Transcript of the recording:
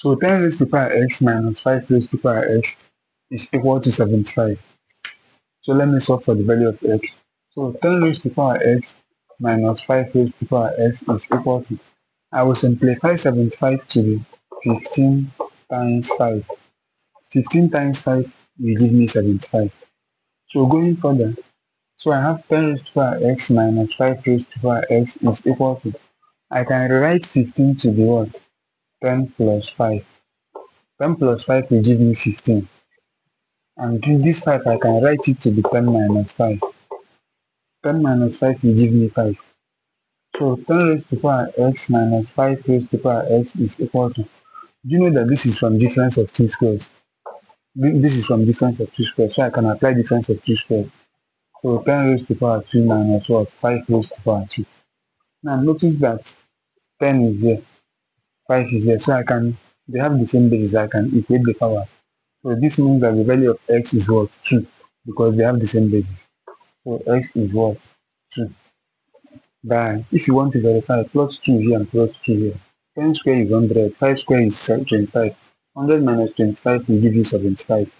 So 10 raised to the power x minus 5 raised to the power x is equal to 75. So let me solve for the value of x. So 10 raised to the power x minus 5 raised to the power x is equal to, I will simplify 75 to be 15 times 5. 15 times 5 will give me 75. So going further, so I have 10 raised to the power x minus 5 raised to the power x is equal to, I can rewrite 15 to be what? 10 plus 5. 10 plus 5 will give me 15. And in this 5 I can write it to be 10 minus 5. 10 minus 5 will give me 5. So 10 raised to power x minus 5 raised to power x is equal to, you know that this is from difference of two squares. This is from difference of two squares, so I can apply difference of two squares. So 10 raised to power 2 minus what? 5 raised to power 2. Now notice that 10 is there, 5 is there, so I can, they have the same basis, I can equate the power. So this means that the value of x is what? 2, because they have the same basis. So x is what? 2. Then, if you want to verify, plot 2 here and plot 2 here. 10 square is 100, 5 square is 25. 100 minus 25 will give you 75.